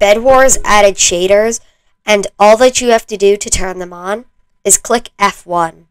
Bed Wars added shaders, and all that you have to do to turn them on is click F1.